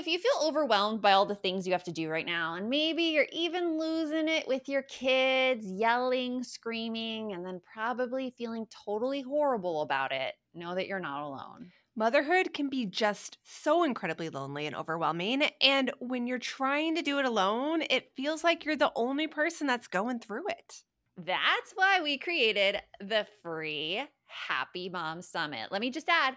if you feel overwhelmed by all the things you have to do right now, and maybe you're even losing it with your kids, yelling, screaming, and then probably feeling totally horrible about it, know that you're not alone. Motherhood can be just so incredibly lonely and overwhelming. And when you're trying to do it alone, it feels like you're the only person that's going through it. That's why we created the free Happy Mom Summit. Let me just add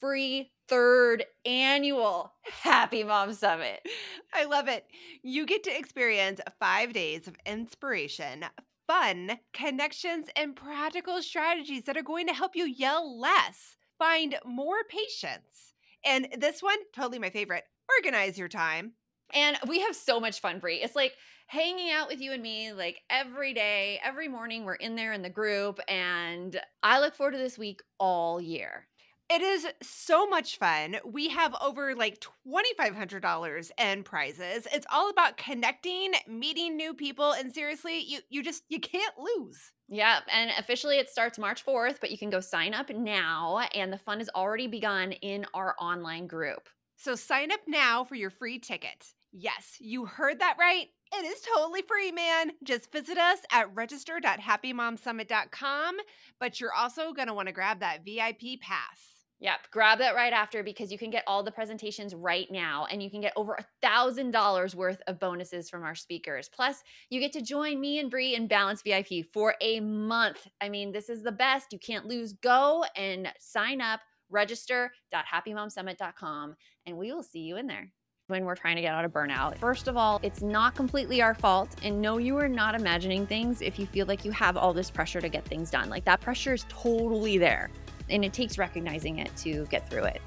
free third annual Happy Mom Summit. I love it. You get to experience five days of inspiration, fun, connections, and practical strategies that are going to help you yell less, find more patience. And this one, totally my favorite organize your time. And we have so much fun, Brie. It's like hanging out with you and me like every day, every morning. We're in there in the group, and I look forward to this week all year. It is so much fun. We have over like $2500 in prizes. It's all about connecting, meeting new people and seriously, you you just you can't lose. Yeah, and officially it starts March 4th, but you can go sign up now and the fun has already begun in our online group. So sign up now for your free ticket. Yes, you heard that right. It is totally free, man. Just visit us at register.happymomsummit.com, but you're also going to want to grab that VIP pass. Yep, grab that right after because you can get all the presentations right now and you can get over a thousand dollars worth of bonuses from our speakers. Plus, you get to join me and Brie in Balance VIP for a month. I mean, this is the best. You can't lose. Go and sign up, register.happymomsummit.com, and we will see you in there when we're trying to get out of burnout. First of all, it's not completely our fault. And no, you are not imagining things if you feel like you have all this pressure to get things done. Like that pressure is totally there. And it takes recognizing it to get through it.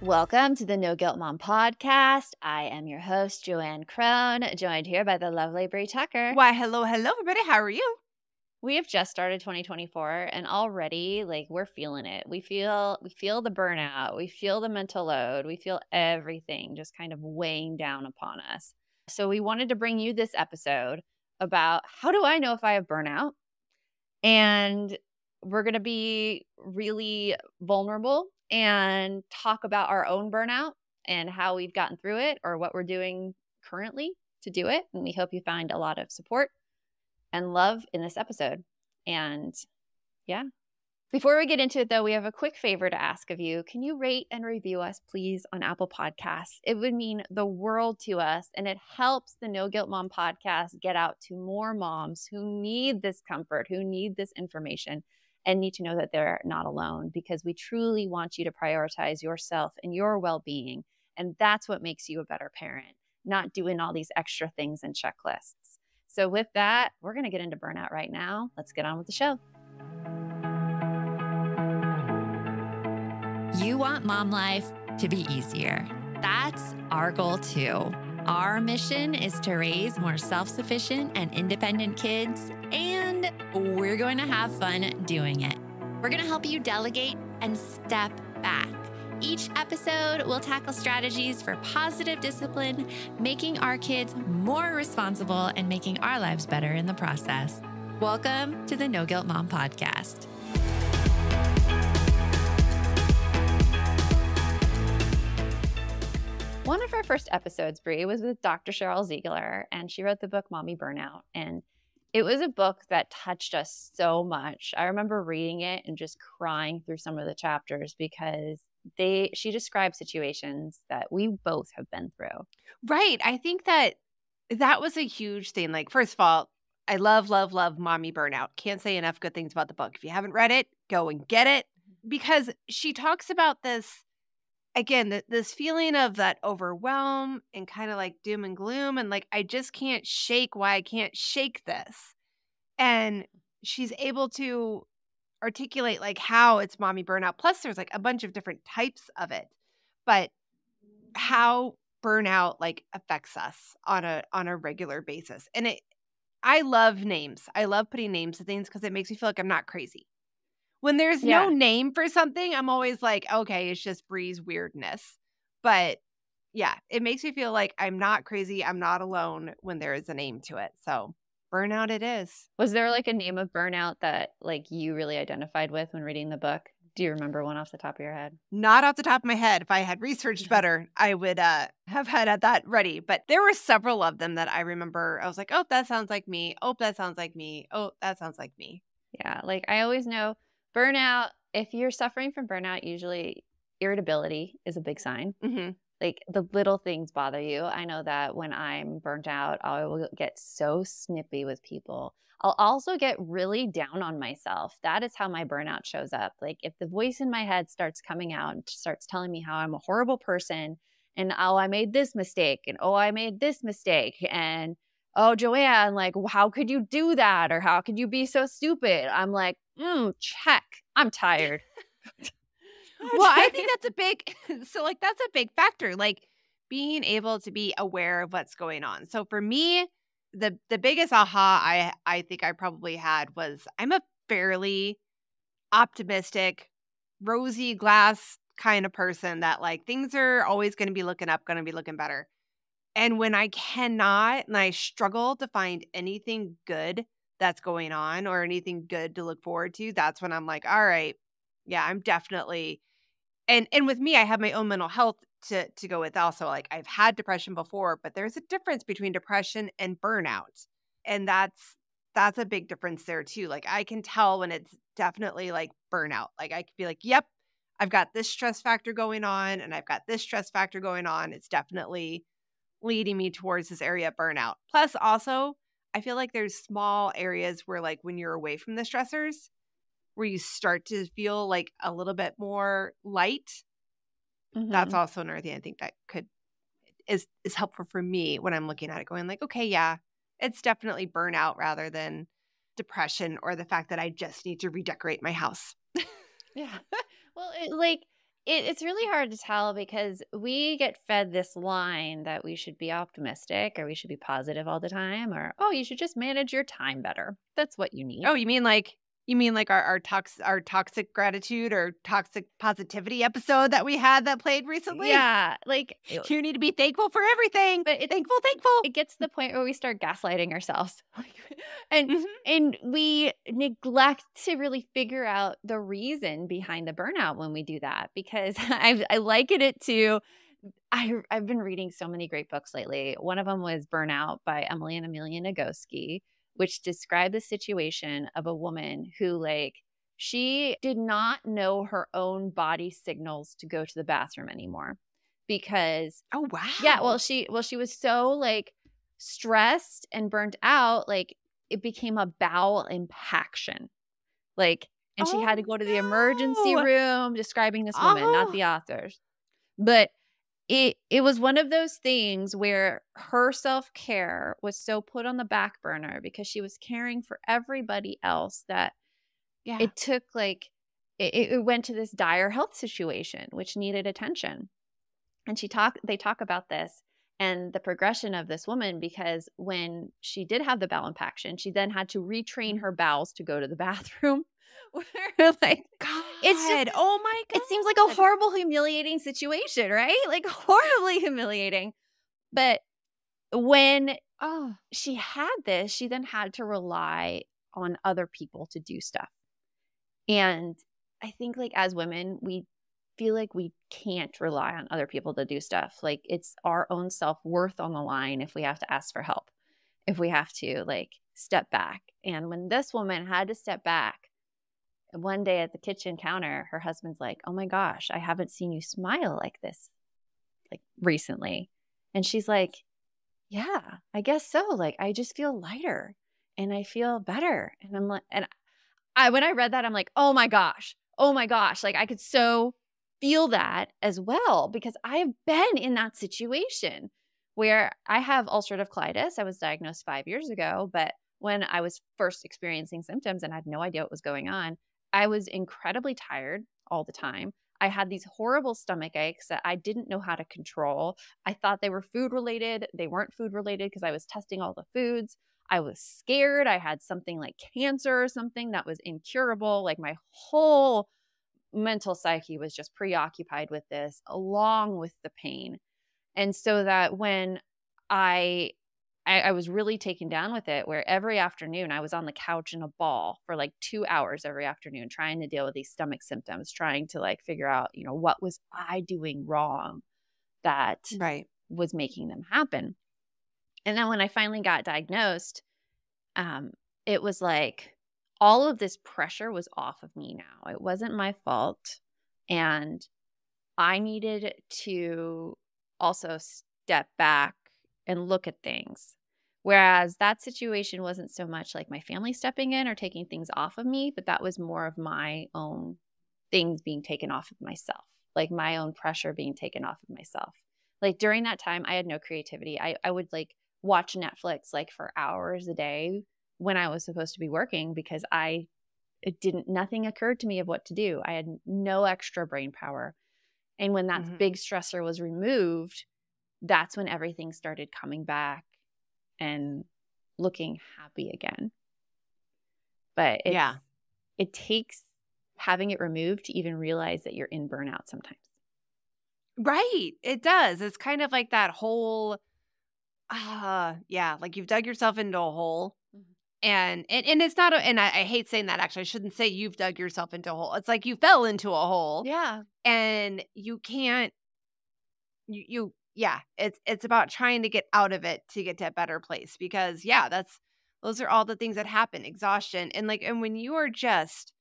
Welcome to the No Guilt Mom podcast. I am your host, Joanne Crone, joined here by the lovely Brie Tucker. Why, hello, hello, everybody. How are you? we have just started 2024 and already like we're feeling it we feel we feel the burnout we feel the mental load we feel everything just kind of weighing down upon us so we wanted to bring you this episode about how do i know if i have burnout and we're going to be really vulnerable and talk about our own burnout and how we've gotten through it or what we're doing currently to do it and we hope you find a lot of support and love in this episode. And yeah. Before we get into it, though, we have a quick favor to ask of you. Can you rate and review us, please, on Apple Podcasts? It would mean the world to us, and it helps the No Guilt Mom podcast get out to more moms who need this comfort, who need this information, and need to know that they're not alone because we truly want you to prioritize yourself and your well being. And that's what makes you a better parent, not doing all these extra things and checklists. So, with that, we're going to get into burnout right now. Let's get on with the show. You want mom life to be easier. That's our goal too. Our mission is to raise more self sufficient and independent kids, and we're going to have fun doing it. We're going to help you delegate and step back each episode, we'll tackle strategies for positive discipline, making our kids more responsible, and making our lives better in the process. Welcome to the No Guilt Mom Podcast. One of our first episodes, Brie, was with Dr. Sheryl Ziegler, and she wrote the book Mommy Burnout. And it was a book that touched us so much. I remember reading it and just crying through some of the chapters because they she described situations that we both have been through. Right. I think that that was a huge thing. Like first of all, I love love love Mommy Burnout. Can't say enough good things about the book. If you haven't read it, go and get it mm-hmm. because she talks about this again this feeling of that overwhelm and kind of like doom and gloom and like I just can't shake why I can't shake this. And she's able to articulate like how it's mommy burnout. Plus, there's like a bunch of different types of it, but how burnout like affects us on a on a regular basis. And it, I love names. I love putting names to things because it makes me feel like I'm not crazy. When there's yeah. no name for something, I'm always like, okay, it's just Brie's weirdness. But yeah, it makes me feel like I'm not crazy. I'm not alone when there is a name to it. So burnout it is. Was there like a name of burnout that like you really identified with when reading the book Do you remember one off the top of your head? Not off the top of my head. If I had researched better, I would uh, have had that ready. But there were several of them that I remember. I was like, oh, that sounds like me. Oh, that sounds like me. Oh, that sounds like me. Yeah. Like I always know burnout, if you're suffering from burnout, usually irritability is a big sign. Mm-hmm. Like the little things bother you. I know that when I'm burnt out, I will get so snippy with people. I'll also get really down on myself. That is how my burnout shows up. Like if the voice in my head starts coming out and starts telling me how I'm a horrible person and oh, I made this mistake and oh, I made this mistake and oh, Joanne, like how could you do that or how could you be so stupid? I'm like, mm, check. I'm tired. well, I think that's a big so like that's a big factor. Like being able to be aware of what's going on. So for me, the the biggest aha I I think I probably had was I'm a fairly optimistic, rosy glass kind of person that like things are always going to be looking up, going to be looking better. And when I cannot and I struggle to find anything good that's going on or anything good to look forward to, that's when I'm like, all right, yeah, I'm definitely and and with me, I have my own mental health to to go with also like I've had depression before, but there's a difference between depression and burnout. And that's that's a big difference there too. Like I can tell when it's definitely like burnout. Like I could be like, "Yep, I've got this stress factor going on and I've got this stress factor going on. It's definitely leading me towards this area of burnout." Plus also, I feel like there's small areas where like when you're away from the stressors, where you start to feel like a little bit more light Mm-hmm. That's also another thing I think that could is is helpful for me when I'm looking at it, going like, okay, yeah, it's definitely burnout rather than depression or the fact that I just need to redecorate my house. yeah. Well, it, like it, it's really hard to tell because we get fed this line that we should be optimistic or we should be positive all the time or oh you should just manage your time better. That's what you need. Oh you mean like you mean like our our tox our toxic gratitude or toxic positivity episode that we had that played recently? Yeah, like you need to be thankful for everything. But it, thankful, thankful. It gets to the point where we start gaslighting ourselves, and mm-hmm. and we neglect to really figure out the reason behind the burnout when we do that. Because I I liken it to I, I've been reading so many great books lately. One of them was Burnout by Emily and Amelia Nagoski which described the situation of a woman who, like, she did not know her own body signals to go to the bathroom anymore because oh wow yeah well she well she was so like stressed and burnt out like it became a bowel impaction. Like and oh, she had to go to the emergency oh, room describing this woman oh. not the authors. But it it was one of those things where her self-care was so put on the back burner because she was caring for everybody else that yeah. it took like it, it went to this dire health situation which needed attention and she talk they talk about this and the progression of this woman because when she did have the bowel impaction she then had to retrain her bowels to go to the bathroom like God. it's just oh my God. It seems like a horrible, humiliating situation, right? Like horribly humiliating. But when oh she had this, she then had to rely on other people to do stuff. And I think like as women, we feel like we can't rely on other people to do stuff. Like it's our own self-worth on the line if we have to ask for help. If we have to like step back. And when this woman had to step back one day at the kitchen counter, her husband's like, Oh my gosh, I haven't seen you smile like this like recently. And she's like, Yeah, I guess so. Like, I just feel lighter and I feel better. And I'm like, and I, when I read that, I'm like, Oh my gosh, oh my gosh. Like, I could so feel that as well because I've been in that situation where I have ulcerative colitis. I was diagnosed five years ago, but when I was first experiencing symptoms and I had no idea what was going on, I was incredibly tired all the time. I had these horrible stomach aches that I didn't know how to control. I thought they were food related. They weren't food related because I was testing all the foods. I was scared. I had something like cancer or something that was incurable. Like my whole mental psyche was just preoccupied with this, along with the pain. And so that when I I, I was really taken down with it where every afternoon I was on the couch in a ball for like two hours every afternoon trying to deal with these stomach symptoms, trying to like figure out, you know, what was I doing wrong that Right. was making them happen. And then when I finally got diagnosed, um, it was like all of this pressure was off of me now. It wasn't my fault. And I needed to also step back and look at things. Whereas that situation wasn't so much like my family stepping in or taking things off of me, but that was more of my own things being taken off of myself, like my own pressure being taken off of myself. Like during that time, I had no creativity. I, I would like watch Netflix like for hours a day when I was supposed to be working because I it didn't nothing occurred to me of what to do. I had no extra brain power. And when that Mhm. big stressor was removed, that's when everything started coming back and looking happy again. But Yeah. it takes having it removed to even realize that you're in burnout sometimes. Right. It does. It's kind of like that whole uh yeah, like you've dug yourself into a hole. And, and and it's not a, and I, I hate saying that actually. I shouldn't say you've dug yourself into a hole. It's like you fell into a hole Yeah. and you can't you you yeah, it's it's about trying to get out of it to get to a better place because yeah, that's those are all the things that happen. Exhaustion and like and when you are just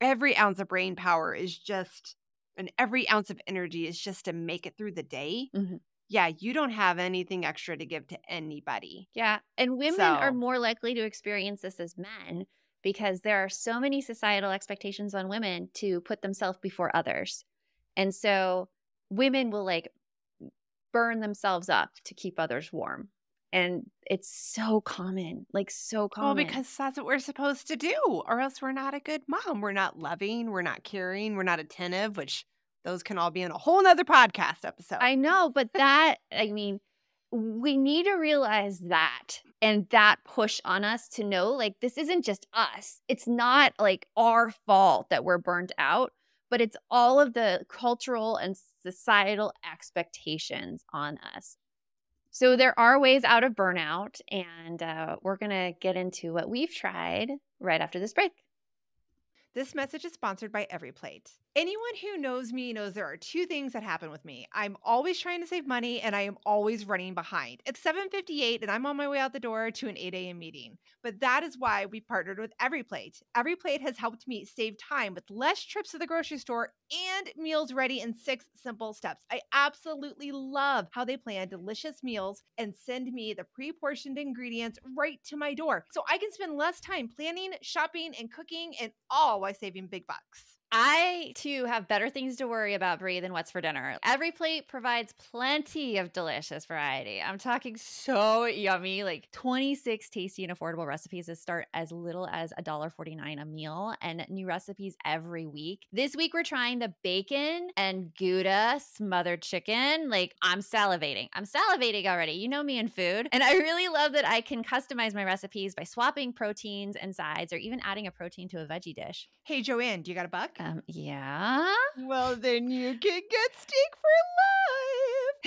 every ounce of brain power is just and every ounce of energy is just to make it through the day. Mhm. Yeah, you don't have anything extra to give to anybody. Yeah. And women are more likely to experience this as men because there are so many societal expectations on women to put themselves before others. And so women will like burn themselves up to keep others warm. And it's so common, like so common. Well, because that's what we're supposed to do, or else we're not a good mom. We're not loving, we're not caring, we're not attentive, which those can all be in a whole nother podcast episode. I know, but that, I mean, we need to realize that and that push on us to know like this isn't just us. It's not like our fault that we're burnt out, but it's all of the cultural and societal expectations on us. So there are ways out of burnout, and uh, we're going to get into what we've tried right after this break. This message is sponsored by EveryPlate. Anyone who knows me knows there are two things that happen with me. I'm always trying to save money and I am always running behind. It's 7:58 and I'm on my way out the door to an 8 a.m. meeting. But that is why we partnered with EveryPlate. EveryPlate has helped me save time with less trips to the grocery store and meals ready in six simple steps. I absolutely love how they plan delicious meals and send me the pre-portioned ingredients right to my door. So I can spend less time planning, shopping, and cooking and all while saving big bucks. I too have better things to worry about, Brie, than what's for dinner. EveryPlate provides plenty of delicious variety. I'm talking so yummy, like 26 tasty and affordable recipes that start as little as $1.49 a meal and new recipes every week. This week we're trying the bacon and Gouda smothered chicken. Like I'm salivating. I'm salivating already. You know me and food. And I really love that I can customize my recipes by swapping proteins and sides or even adding a protein to a veggie dish. Hey, Joanne, do you got a buck? Um, yeah. Well, then you can get steak for life.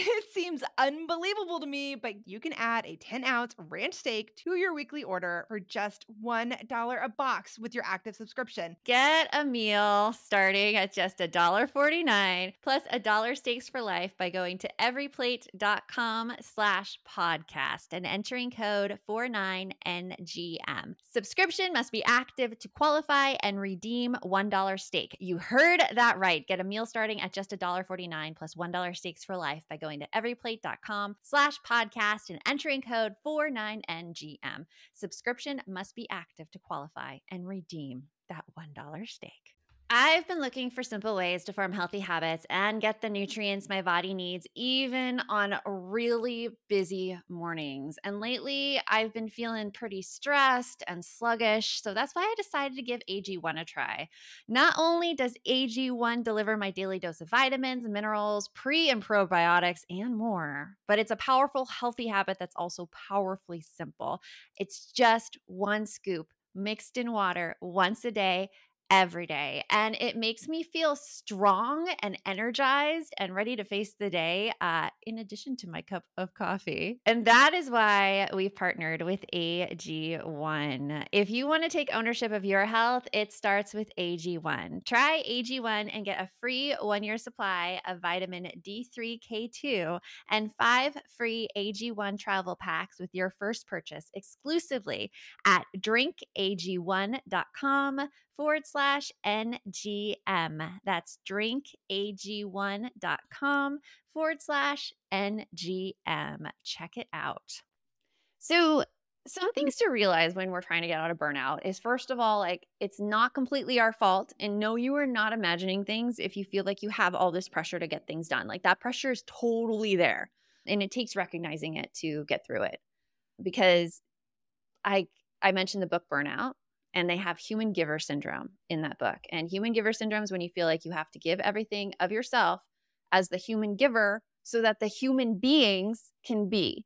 It seems unbelievable to me, but you can add a 10 ounce ranch steak to your weekly order for just $1 a box with your active subscription. Get a meal starting at just $1.49 plus a dollar steaks for life by going to everyplate.com slash podcast and entering code 49NGM. Subscription must be active to qualify and redeem $1 steak. You heard that right. Get a meal starting at just $1.49 plus $1 steaks for life by going to everyplate.com slash podcast and entering code 49NGM. Subscription must be active to qualify and redeem that $1 steak. I've been looking for simple ways to form healthy habits and get the nutrients my body needs, even on really busy mornings. And lately, I've been feeling pretty stressed and sluggish. So that's why I decided to give AG1 a try. Not only does AG1 deliver my daily dose of vitamins, minerals, pre and probiotics, and more, but it's a powerful, healthy habit that's also powerfully simple. It's just one scoop mixed in water once a day every day. And it makes me feel strong and energized and ready to face the day, uh, in addition to my cup of coffee. And that is why we've partnered with AG1. If you want to take ownership of your health, it starts with AG1. Try AG1 and get a free one year supply of vitamin D3K2 and five free AG1 travel packs with your first purchase exclusively at drinkag1.com forward slash NGM. That's drinkag1.com forward slash NGM. Check it out. So, some mm-hmm. things to realize when we're trying to get out of burnout is first of all, like it's not completely our fault. And no, you are not imagining things if you feel like you have all this pressure to get things done. Like that pressure is totally there. And it takes recognizing it to get through it. Because I I mentioned the book Burnout and they have human giver syndrome in that book. And human giver syndrome is when you feel like you have to give everything of yourself as the human giver so that the human beings can be.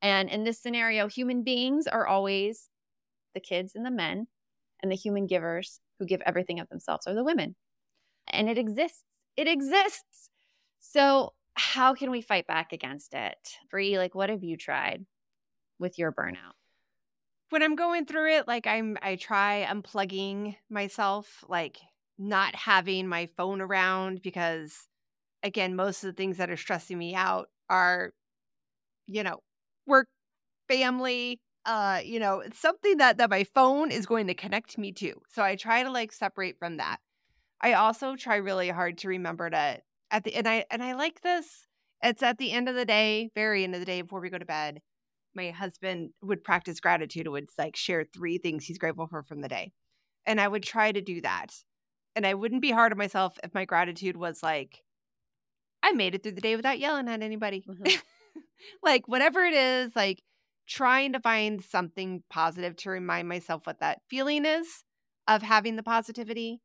And in this scenario, human beings are always the kids and the men, and the human givers who give everything of themselves are the women. And it exists. It exists. So, how can we fight back against it? Brie, like, what have you tried with your burnout? When I'm going through it, like I'm I try unplugging myself, like not having my phone around because again, most of the things that are stressing me out are, you know, work, family, uh, you know, something that that my phone is going to connect me to. So I try to like separate from that. I also try really hard to remember to at the and I and I like this. It's at the end of the day, very end of the day before we go to bed my husband would practice gratitude would like share three things he's grateful for from the day. And I would try to do that. And I wouldn't be hard on myself if my gratitude was like, I made it through the day without yelling at anybody. Mm-hmm. like, whatever it is, like trying to find something positive to remind myself what that feeling is of having the positivity.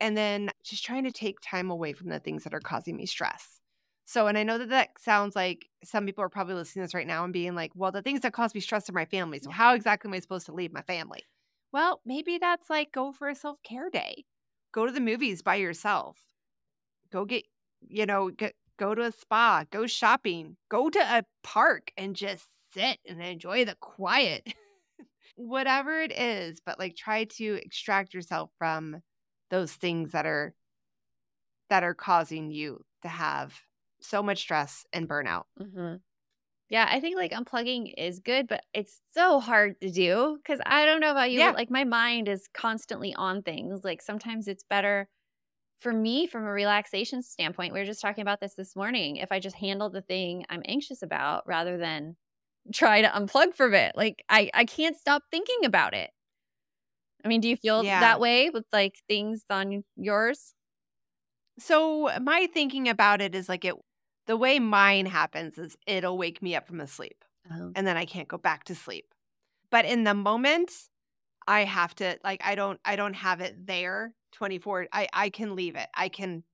And then just trying to take time away from the things that are causing me stress. So, and I know that that sounds like some people are probably listening to this right now and being like, well, the things that cause me stress are my family. So, how exactly am I supposed to leave my family? Well, maybe that's like go for a self care day, go to the movies by yourself, go get, you know, get, go to a spa, go shopping, go to a park and just sit and enjoy the quiet. Whatever it is, but like try to extract yourself from those things that are that are causing you to have so much stress and burnout. Mm-hmm. Yeah, I think like unplugging is good, but it's so hard to do because I don't know about you, yeah. but like my mind is constantly on things. Like sometimes it's better for me from a relaxation standpoint. We were just talking about this this morning. If I just handle the thing I'm anxious about rather than try to unplug from it, like I, I can't stop thinking about it. I mean, do you feel yeah. that way with like things on yours? So my thinking about it is like it the way mine happens is it'll wake me up from a sleep oh. and then I can't go back to sleep. But in the moment, I have to like I don't I don't have it there 24 I I can leave it. I can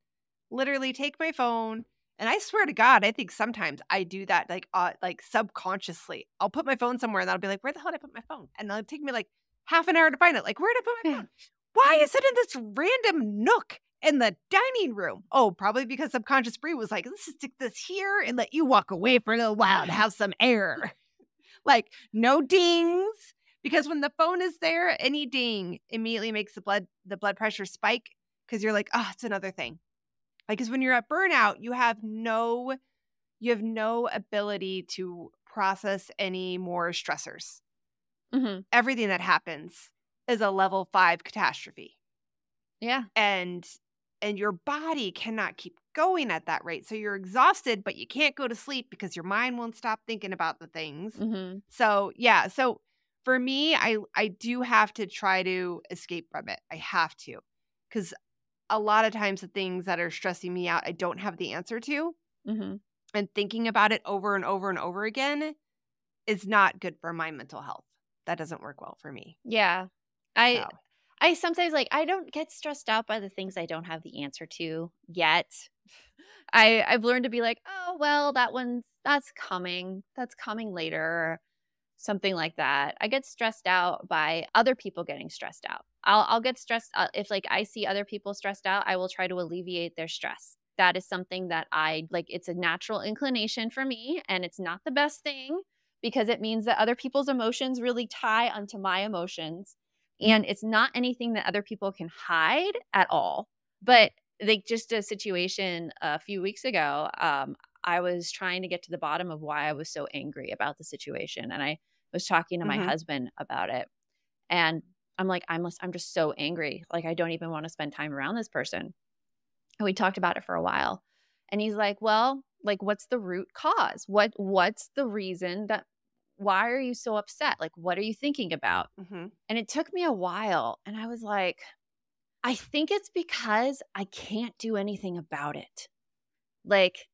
literally take my phone and I swear to God, I think sometimes I do that like uh, like subconsciously. I'll put my phone somewhere and I'll be like, where the hell did I put my phone? And it'll take me like half an hour to find it. Like, where did I put my phone? Why is it in this random nook in the dining room. Oh, probably because subconscious Brie was like, let's stick this here and let you walk away for a little while to have some air. like, no dings. Because when the phone is there, any ding immediately makes the blood the blood pressure spike because you're like, oh, it's another thing. Like, because when you're at burnout, you have no you have no ability to process any more stressors. Mm-hmm. Everything that happens is a level five catastrophe. Yeah. And and your body cannot keep going at that rate. So you're exhausted, but you can't go to sleep because your mind won't stop thinking about the things. Mm-hmm. So, yeah. So for me, I I do have to try to escape from it. I have to. Cuz a lot of times the things that are stressing me out, I don't have the answer to. Mm-hmm. And thinking about it over and over and over again is not good for my mental health. That doesn't work well for me. Yeah. I so. I sometimes like I don't get stressed out by the things I don't have the answer to yet. I I've learned to be like, "Oh, well, that one's that's coming. That's coming later." Something like that. I get stressed out by other people getting stressed out. I'll I'll get stressed uh, if like I see other people stressed out, I will try to alleviate their stress. That is something that I like it's a natural inclination for me and it's not the best thing because it means that other people's emotions really tie onto my emotions and it's not anything that other people can hide at all. But like just a situation a few weeks ago, um I was trying to get to the bottom of why I was so angry about the situation and I was talking to my Mhm. husband about it. And I'm like, I'm just, I'm just so angry. Like, I don't even want to spend time around this person. And we talked about it for a while. And he's like, Well, like, what's the root cause? What what's the reason that why are you so upset? Like, what are you thinking about? Mm-hmm. And it took me a while. And I was like, I think it's because I can't do anything about it. Like,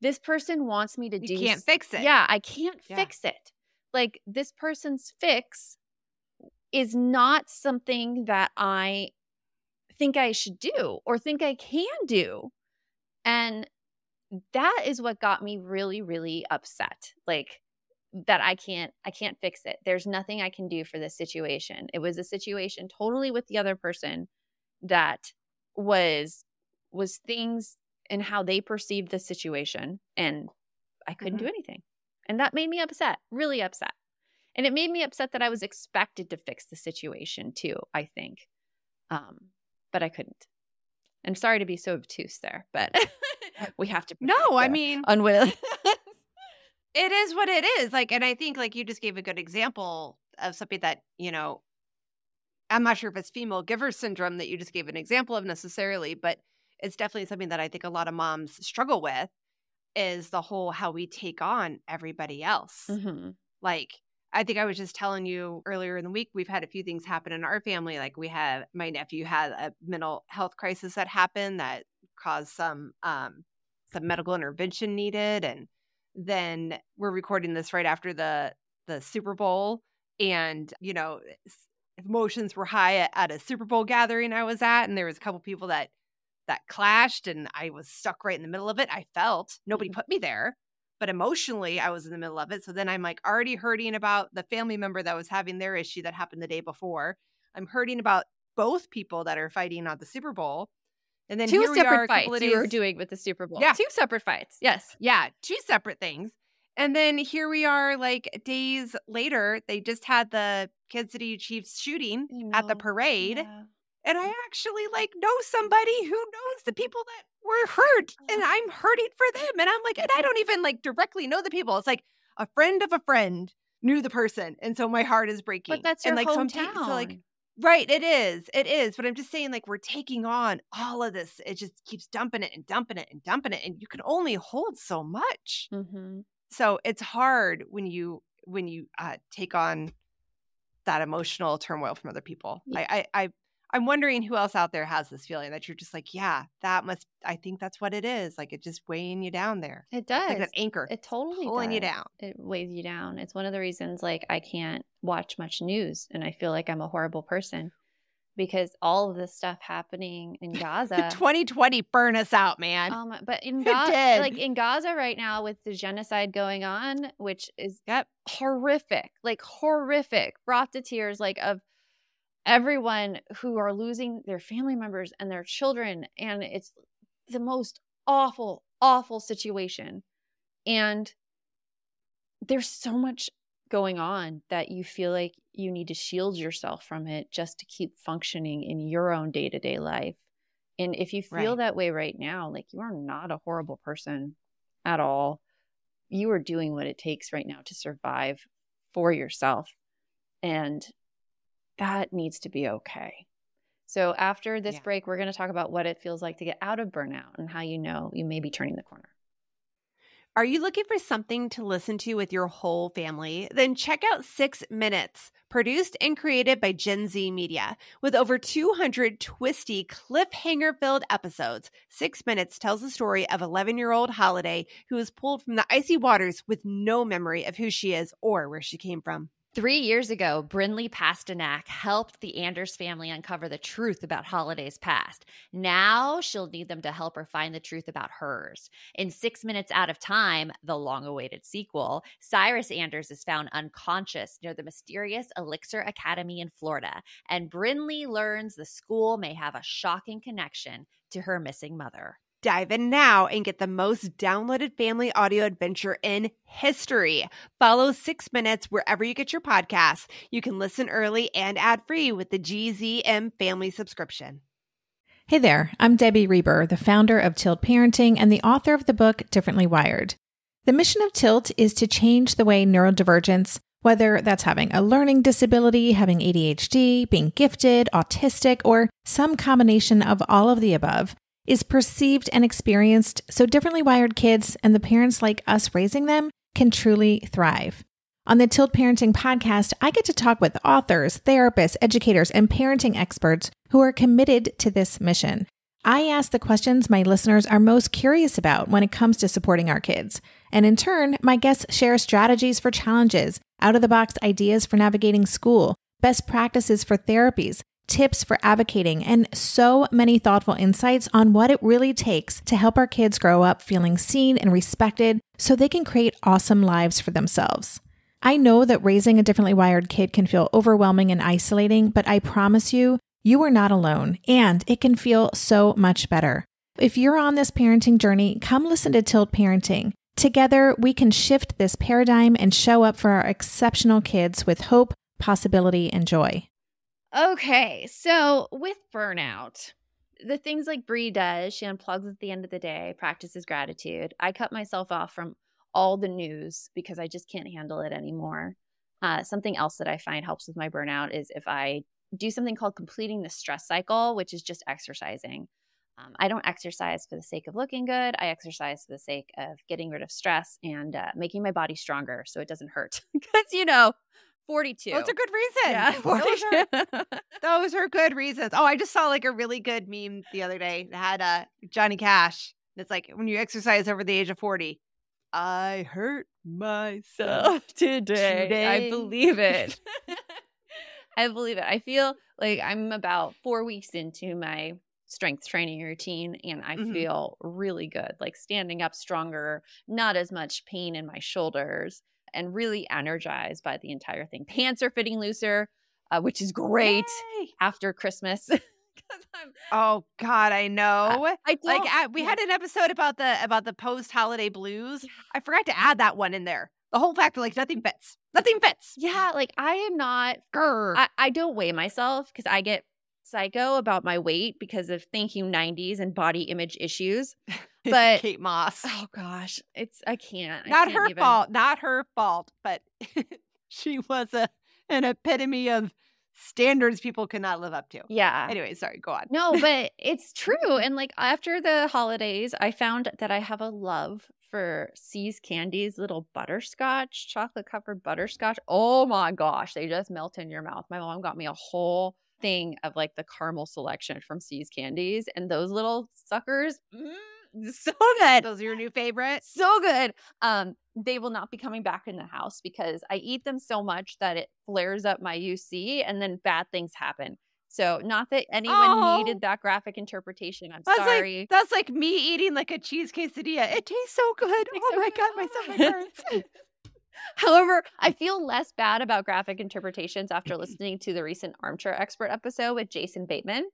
this person wants me to do You can't s- fix it. yeah, I can't Yeah. fix it. Like this person's fix is not something that I think I should do or think I can do. And that is what got me really really upset. Like that I can't I can't fix it. There's nothing I can do for this situation. It was a situation totally with the other person that was was things and how they perceived the situation and I couldn't do anything. And that made me upset, really upset. And it made me upset that I was expected to fix the situation too, I think. Um, but I couldn't. I'm sorry to be so obtuse there, but we have to No, I mean, unwilling. it is what it is. Like, and I think like you just gave a good example of something that, you know, I'm not sure if it's female giver syndrome that you just gave an example of necessarily, but it's definitely something that I think a lot of moms struggle with is the whole how we take on everybody else. Mhm. Like, I think I was just telling you earlier in the week, we've had a few things happen in our family. Like, we have my nephew had a mental health crisis that happened that caused some um some medical intervention needed, and then we're recording this right after the the Super Bowl, and you know, emotions were high at, at a Super Bowl gathering I was at, and there was a couple people that that clashed, and I was stuck right in the middle of it. I felt nobody mm-hmm. put me there but emotionally I was in the middle of it. So then I'm like already hurting about the family member that was having their issue that happened the day before. I'm hurting about both people that are fighting on the Super Bowl. And then two here we are separate fights you were doing with the Super Bowl. Yeah. Two separate fights. Yes. Yeah, two separate things. And then here we are like days later, they just had the Kansas City Chiefs shooting at the parade. Yeah. And I actually like know somebody who knows the people that were hurt oh. and I'm hurting for them. And I'm like, and I don't even like directly know the people. It's like a friend of a friend knew the person. And so my heart is breaking. But that's your and like so I'm hometown. ta- so like right, it is. It is. But I'm just saying, like, we're taking on all of this. It just keeps dumping it and dumping it and dumping it. And you can only hold so much. Mhm. So it's hard when you when you uh, take on that emotional turmoil from other people. Yeah. I, I, I I'm wondering who else out there has this feeling that you're just like, yeah, that must. I think that's what it is. Like it just weighing you down there. It It's does. like an anchor. It totally pulling you down. It weighs you down. It's one of the reasons like I can't watch much news and I feel like I'm a horrible person because all of this stuff happening in Gaza. 2020 burn us out, man. Um, but in Gaza, like in Gaza right now with the genocide going on, which is yep. horrific, like horrific, brought to tears, like of everyone who are losing their family members and their children. And it's the most awful, awful situation. And there's so much going on that you feel like you need to shield yourself from it just to keep functioning in your own day to day life. And if you feel Right. that way right now, like you are not a horrible person at all. You are doing what it takes right now to survive for yourself. And that needs to be okay. So, after this Yeah. break, we're going to talk about what it feels like to get out of burnout and how you know you may be turning the corner. Are you looking for something to listen to with your whole family? Then check out Six Minutes, produced and created by Gen Z Media. With over 200 twisty, cliffhanger filled episodes, Six Minutes tells the story of 11 year old Holiday who was pulled from the icy waters with no memory of who she is or where she came from. Three years ago, Brinley Pasternak helped the Anders family uncover the truth about Holiday's past. Now she'll need them to help her find the truth about hers. In Six Minutes Out of Time, the long awaited sequel, Cyrus Anders is found unconscious near the mysterious Elixir Academy in Florida, and Brinley learns the school may have a shocking connection to her missing mother. Dive in now and get the most downloaded family audio adventure in history. Follow Six Minutes wherever you get your podcasts. You can listen early and ad free with the GZM family subscription. Hey there, I'm Debbie Reber, the founder of Tilt Parenting and the author of the book Differently Wired. The mission of Tilt is to change the way neurodivergence, whether that's having a learning disability, having ADHD, being gifted, autistic, or some combination of all of the above, is perceived and experienced so differently wired kids and the parents like us raising them can truly thrive. On the Tilt Parenting podcast, I get to talk with authors, therapists, educators, and parenting experts who are committed to this mission. I ask the questions my listeners are most curious about when it comes to supporting our kids. And in turn, my guests share strategies for challenges, out of the box ideas for navigating school, best practices for therapies, tips for advocating, and so many thoughtful insights on what it really takes to help our kids grow up feeling seen and respected so they can create awesome lives for themselves. I know that raising a differently wired kid can feel overwhelming and isolating, but I promise you, you are not alone, and it can feel so much better. If you're on this parenting journey, come listen to Tilt Parenting. Together, we can shift this paradigm and show up for our exceptional kids with hope, possibility, and joy. Okay, so with burnout, the things like Brie does, she unplugs at the end of the day, practices gratitude. I cut myself off from all the news because I just can't handle it anymore. Uh, something else that I find helps with my burnout is if I do something called completing the stress cycle, which is just exercising. Um, I don't exercise for the sake of looking good. I exercise for the sake of getting rid of stress and uh, making my body stronger so it doesn't hurt. Because, you know, 42. Those are good reasons. Yeah, Those, are, those are good reasons. Oh, I just saw like a really good meme the other day that had uh, Johnny Cash. It's like when you exercise over the age of 40, I hurt myself today. today. I believe it. I believe it. I feel like I'm about four weeks into my strength training routine and I Mhm. feel really good, like standing up stronger, not as much pain in my shoulders, and really energized by the entire thing. Pants are fitting looser, uh, which is great Yay. after Christmas. I'm- Oh God, I know. I like uh, we had an episode about the about the post holiday blues. I forgot to add that one in there. The whole fact, that like nothing fits. Nothing fits. yeah, like I am not Grr. I, I don't weigh myself because I get psycho about my weight because of thank you 90s and body image issues. but- Kate Moss. Oh gosh, it's I can't. I not can't her even. fault. Not her fault. But she was a an epitome of standards people cannot live up to. Yeah. Anyway, sorry. Go on. No, but it's true. And like after the holidays, I found that I have a love for See's Candies little butterscotch, chocolate covered butterscotch. Oh my gosh, they just melt in your mouth. My mom got me a whole thing of like the caramel selection from See's Candies, and those little suckers, mm, so good. Those are your new favorites. so good. Um, they will not be coming back in the house because I eat them so much that it flares up my UC and then bad things happen. So not that anyone Oh. needed that graphic interpretation. I'm That's sorry. like that's like me eating like a cheese quesadilla. It tastes so good. Tastes Oh so my good. god, my stomach hurts. However, I feel less bad about graphic interpretations after listening to the recent Armchair Expert episode with Jason Bateman.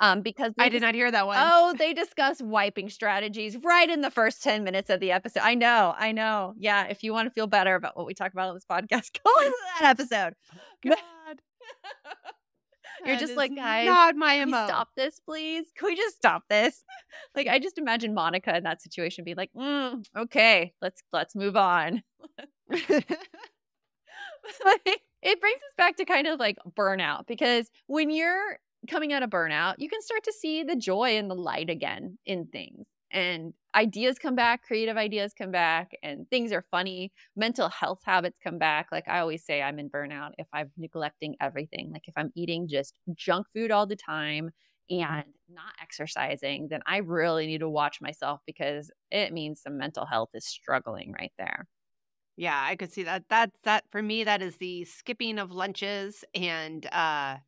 Um, because I did not hear that one. Oh, they discuss wiping strategies right in the first 10 minutes of the episode. I know, I know. Yeah, if you want to feel better about what we talk about on this podcast, go listen to that episode. God. You're That just like, guys, not my Can we MO. stop this, please? Can we just stop this? Like, I just imagine Monica in that situation being like, mm, "Okay, let's let's move on." Like, it brings us back to kind of like burnout because when you're coming out of burnout, you can start to see the joy and the light again in things. And ideas come back, creative ideas come back, and things are funny. Mental health habits come back. Like I always say, I'm in burnout if I'm neglecting everything. Like if I'm eating just junk food all the time and not exercising, then I really need to watch myself because it means some mental health is struggling right there. Yeah, I could see that. That's that for me. That is the skipping of lunches and uh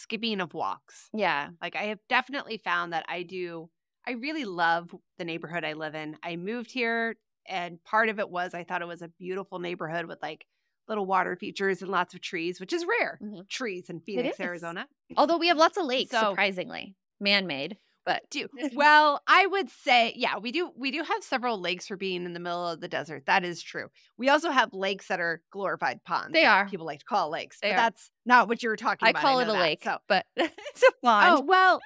skipping of walks. Yeah. Like I have definitely found that I do. I really love the neighborhood I live in. I moved here, and part of it was I thought it was a beautiful neighborhood with like little water features and lots of trees, which is rare. Mhm. Trees in Phoenix. Arizona. Although we have lots of lakes, So- surprisingly, man made. But do well i would say yeah we do we do have several lakes for being in the middle of the desert that is true we also have lakes that are glorified ponds They are. people like to call lakes They but are. that's not what you were talking I about i call it a that. lake, so but it's a pond. oh well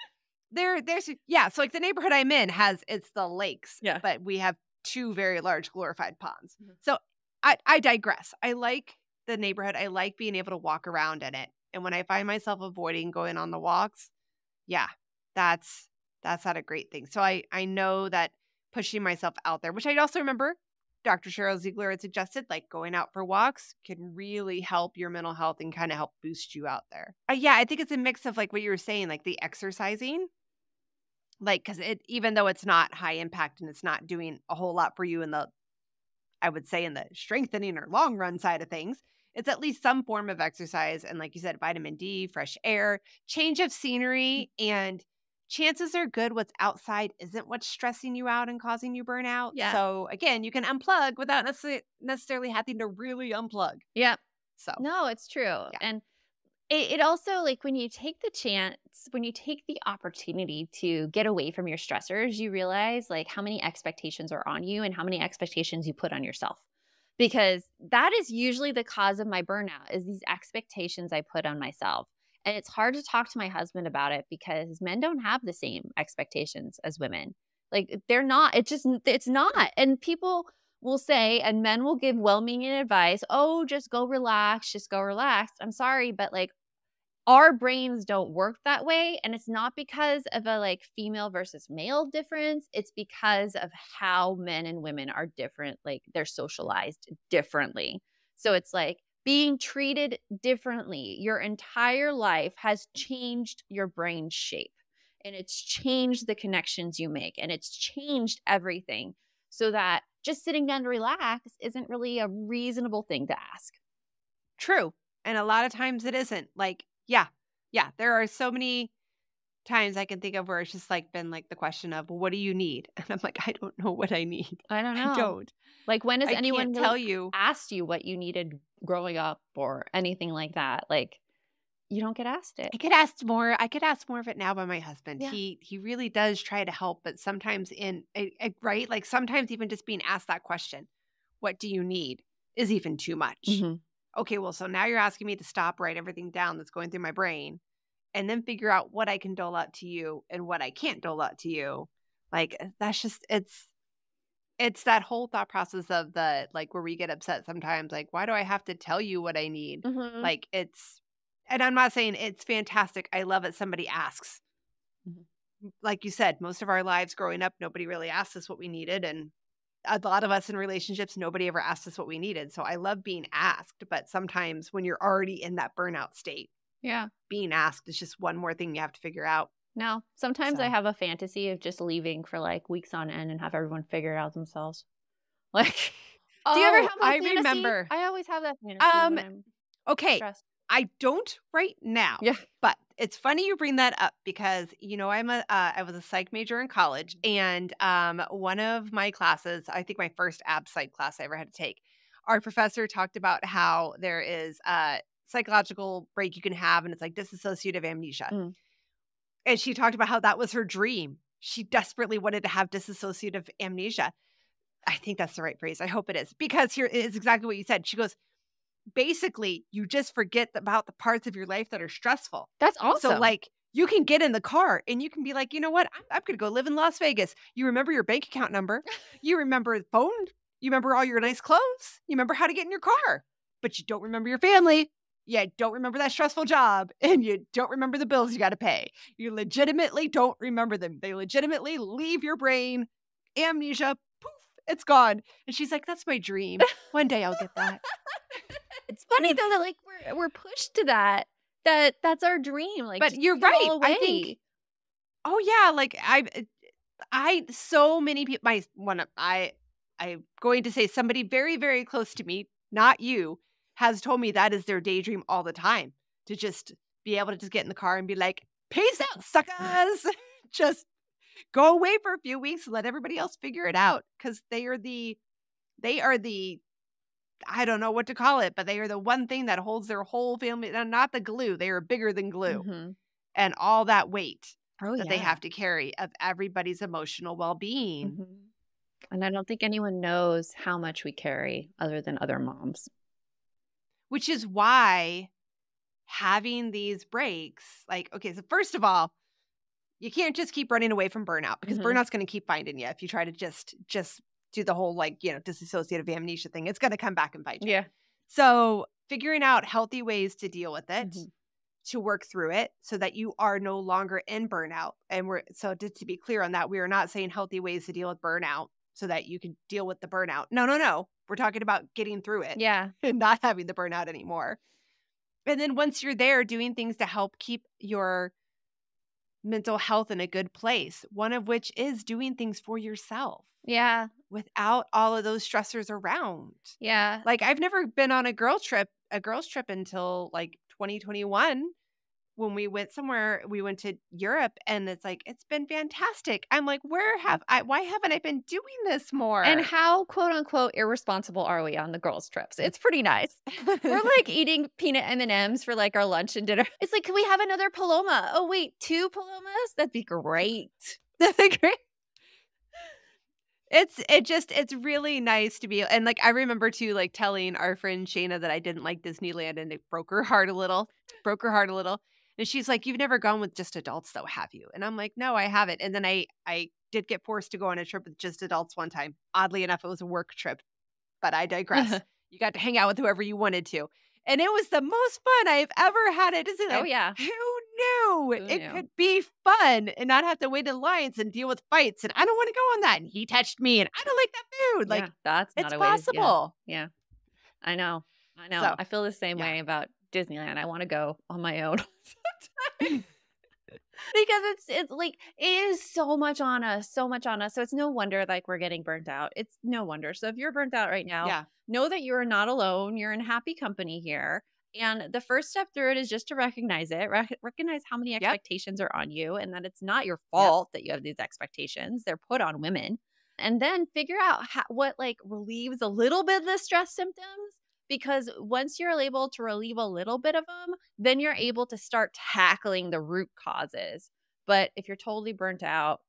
there there's yeah so like the neighborhood i'm in has it's the lakes Yeah. but we have two very large glorified ponds Mhm. so i i digress i like the neighborhood i like being able to walk around in it and when i find myself avoiding going on the walks yeah that's that's not a great thing. So i i know that pushing myself out there which i also remember dr Sheryl Ziegler had suggested like going out for walks can really help your mental health and kind of help boost you out there. Uh, yeah i think it's a mix of like what you were saying like the exercising like because it even though it's not high impact and it's not doing a whole lot for you in the i would say in the strengthening or long run side of things it's at least some form of exercise and like you said vitamin d fresh air change of scenery and chances are good what's outside isn't what's stressing you out and causing you burnout Yeah. so again you can unplug without necessarily necessarily having to really unplug yeah. so No, it's true. Yeah. And it, it also like when you take the chance, when you take the opportunity to get away from your stressors, you realize like how many expectations are on you and how many expectations you put on yourself. Because that is usually the cause of my burnout is these expectations I put on myself. And it's hard to talk to my husband about it because men don't have the same expectations as women. Like they're not, it just, it's not. And people will say, and men will give well meaning advice oh, just go relax, just go relax. I'm sorry, but like our brains don't work that way. And it's not because of a like female versus male difference, it's because of how men and women are different. Like they're socialized differently. So it's like, being treated differently your entire life has changed your brain shape and it's changed the connections you make and it's changed everything so that just sitting down to relax isn't really a reasonable thing to ask. True. And a lot of times it isn't. Like, yeah, yeah. There are so many times I can think of where it's just like been like the question of, well, what do you need? And I'm like, I don't know what I need. I don't know. I don't. Like when has I anyone really tell you. asked you what you needed growing up or anything like that? Like you don't get asked it. I could ask more. I could ask more of it now by my husband. Yeah. He he really does try to help, but sometimes in eh, eh, right, like sometimes even just being asked that question, "What do you need?" is even too much. Mhm. Okay, well, so now you're asking me to stop, write everything down that's going through my brain, and then figure out what I can dole out to you and what I can't dole out to you. Like eh, that's just it's it's that whole thought process of the like where we get upset sometimes. Like, why do I have to tell you what I need? Mhm. Like it's, and I'm not saying it's fantastic. I love it. Somebody asks. Mhm. Like you said, most of our lives growing up, nobody really asked us what we needed. And a lot of us in relationships, nobody ever asked us what we needed. So I love being asked. But sometimes when you're already in that burnout state, yeah. being asked is just one more thing you have to figure out. No, sometimes I have a fantasy of just leaving for like weeks on end and have everyone figure it out themselves. Like, do you ever Oh, have that I fantasy? remember. I always have that fantasy. Um, Okay. stressed. I don't right now. Yeah. But it's funny you bring that up because you know I'm a uh, I was a psych major in college and um one of my classes, I think my first ab psych class I ever had to take, our professor talked about how there is a psychological break you can have and it's like dissociative amnesia. Mm. And she talked about how that was her dream. She desperately wanted to have dissociative amnesia. I think that's the right phrase. I hope it is. Because here is exactly what you said. She goes, basically you just forget about the parts of your life that are stressful. That's awesome. So like you can get in the car and you can be like, you know what? I'm, I'm going to go live in Las Vegas. You remember your bank account number. You remember the phone. You remember all your nice clothes. You remember how to get in your car, but you don't remember your family. You don't remember that stressful job and you don't remember the bills you got to pay. You legitimately don't remember them. They legitimately leave your brain. Amnesia, poof, it's gone. And she's like, that's my dream. One day I'll get that. it's funny though that like we're we're pushed to that. That that's our dream. Like, But you're give it all right. I think- Oh yeah, like I, eh, I so many people. My one, I, I'm going to say somebody very very close to me not you, has told me that is their daydream all the time to just be able to just get in the car and be like, peace out, suckers. just go away for a few weeks and let everybody else figure it out. Cause they are the, they are the, I don't know what to call it, but they are the one thing that holds their whole family, not the glue. They are bigger than glue Mhm. and all that weight Oh, that they have to carry of everybody's emotional well being. Mhm. And I don't think anyone knows how much we carry other than other moms. Which is why having these breaks like okay so first of all you can't just keep running away from burnout because Mhm. burnout's going to keep finding you if you try to just just do the whole like you know disassociative amnesia thing it's going to come back and bite you Yeah. so figuring out healthy ways to deal with it Mhm. to work through it so that you are no longer in burnout and we're so to, to be clear on that we are not saying healthy ways to deal with burnout so that you can deal with the burnout no no no we're talking about getting through it Yeah. and not having the burnout anymore. And then once you're there, doing things to help keep your mental health in a good place, one of which is doing things for yourself Yeah. without all of those stressors around. Yeah. Like I've never been on a girl trip, a girls trip until like 2021 when we went somewhere, we went to Europe and it's like it's been fantastic. I'm like, where have I why haven't I been doing this more? And how quote unquote irresponsible are we on the girls' trips? It's pretty nice. We're like eating peanut M and M's for like our lunch and dinner. It's like, can we have another Paloma? Oh wait, two Palomas? That'd be great. That'd be great. it's it just it's really nice to be and like I remember too like telling our friend Shayna that I didn't like Disneyland and it broke her heart a little. Broke her heart a little. And she's like, You've never gone with just adults though, have you? And I'm like, No, I haven't. And then I I did get forced to go on a trip with just adults one time. Oddly enough, it was a work trip. But I digress. you got to hang out with whoever you wanted to. And it was the most fun I've ever had at Disneyland. Oh yeah. Who knew Who it knew? could be fun and not have to wait in lines and deal with fights? And I don't want to go on that. And he touched me, and I don't like that food. Like yeah, that's not it's a way to- yeah. possible. Yeah. I know. I know. So, I feel the same yeah. way about Disneyland. I want to go on my own. because it's it's like it is so much on us, so much on us. So it's no wonder like we're getting burnt out. It's no wonder. So if you're burnt out right now, Yeah. know that you are not alone. You're in happy company here. And the first step through it is just to recognize it, rec- recognize how many expectations are on you and that it's not your fault that you have these expectations. They're put on women. And then figure out how, what like relieves a little bit of the stress symptoms because once you're able to relieve a little bit of them, then you're able to start tackling the root causes. But if you're totally burnt out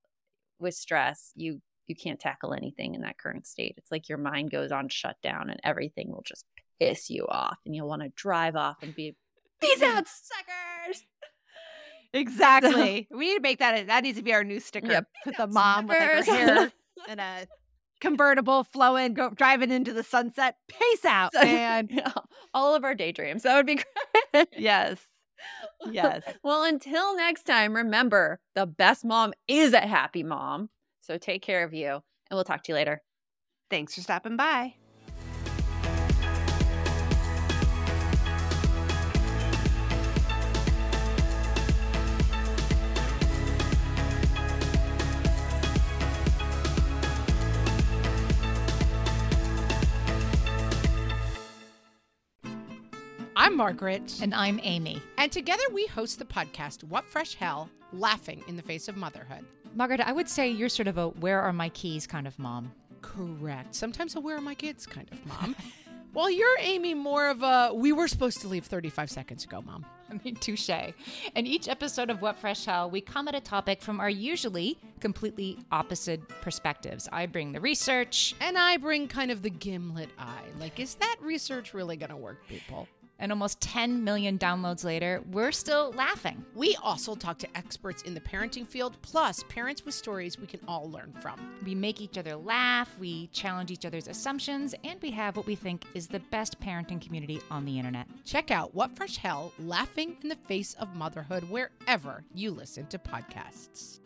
with stress, you you can't tackle anything in that current state. It's like your mind goes on shutdown and everything will just piss you off and you'll want to drive off and be peace out suckers. Exactly. we need to make that. That needs to be our new sticker. Yep. With the mom with like, her Suckers. hair and a convertible flowing, go driving into the sunset. Peace out, man. Yeah, all of our daydreams. That would be great. yes. Yes. Well, until next time, remember the best mom is a happy mom. So take care of you, and we'll talk to you later. Thanks for stopping by. I'm Margaret. And I'm Amy. And together we host the podcast, What Fresh Hell Laughing in the Face of Motherhood. Margaret, I would say you're sort of a where are my keys kind of mom. Correct. Sometimes a where are my kids kind of mom. Well, you're Amy more of a we were supposed to leave 35 seconds ago, mom. I mean, touche. In each episode of What Fresh Hell, we come at a topic from our usually completely opposite perspectives. I bring the research, And I bring kind of the gimlet eye. Like, is that research really going to work, people? And almost 10 million downloads later, we're still laughing. We also talk to experts in the parenting field, plus parents with stories we can all learn from. We make each other laugh, we challenge each other's assumptions, and we have what we think is the best parenting community on the internet. Check out What Fresh Hell Laughing in the Face of Motherhood wherever you listen to podcasts.